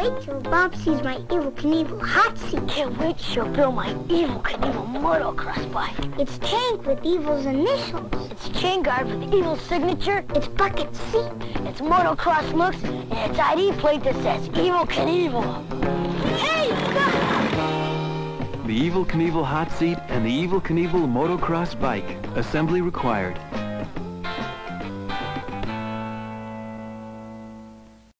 wait till Bob sees my Evel Knievel hot seat. Can't wait to show Bill my Evel Knievel motocross bike. It's Tank with Evel's initials. It's chain guard with Evel's signature. It's Bucket Seat. It's motocross looks, and it's ID plate that says Evel Knievel. Hey, The Evel Knievel hot seat and the Evel Knievel motocross bike. Assembly required.